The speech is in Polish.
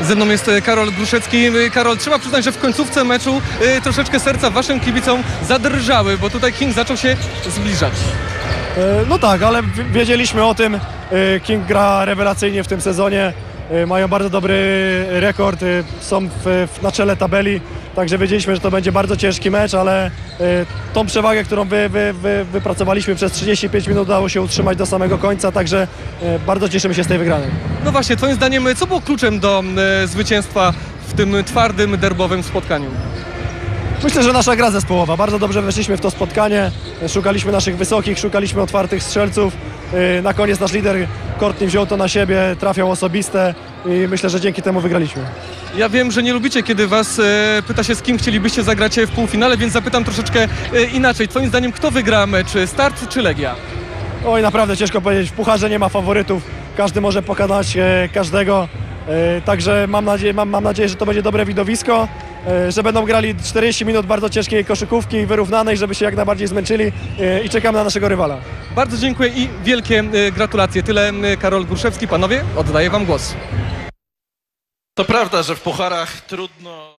Ze mną jest e, Karol Gruszecki. E, Karol, trzeba przyznać, że w końcówce meczu e, troszeczkę serca waszym kibicom zadrżały, bo tutaj King zaczął się zbliżać. No tak, ale wiedzieliśmy o tym. King gra rewelacyjnie w tym sezonie. E, Mają bardzo dobry rekord, e, są w, w, na czele tabeli, także wiedzieliśmy, że to będzie bardzo ciężki mecz, ale e, tą przewagę, którą wy, wy, wy, wypracowaliśmy przez 35 minut udało się utrzymać do samego końca, także bardzo cieszymy się z tej wygranej. No właśnie, twoim zdaniem, co było kluczem do zwycięstwa w tym twardym, derbowym spotkaniu? Myślę, że nasza gra zespołowa. Bardzo dobrze weszliśmy w to spotkanie. Szukaliśmy naszych wysokich, szukaliśmy otwartych strzelców. Yy, Na koniec nasz lider Courtney wziął to na siebie, trafiał osobiste i myślę, że dzięki temu wygraliśmy. Ja wiem, że nie lubicie, kiedy was e, pyta się, z kim chcielibyście zagrać w półfinale, więc zapytam troszeczkę e, inaczej. Twoim zdaniem, kto wygra mecz, Start czy Legia? Oj, naprawdę ciężko powiedzieć. W pucharze nie ma faworytów. Każdy może pokonać e, każdego. Także mam nadzieję, mam, mam nadzieję, że to będzie dobre widowisko. E, Że będą grali 40 minut bardzo ciężkiej koszykówki, wyrównanej, żeby się jak najbardziej zmęczyli e, i czekamy na naszego rywala. Bardzo dziękuję i wielkie e, gratulacje. Tyle Karol Gruszewski. Panowie, oddaję wam głos. To prawda, że w pucharach trudno.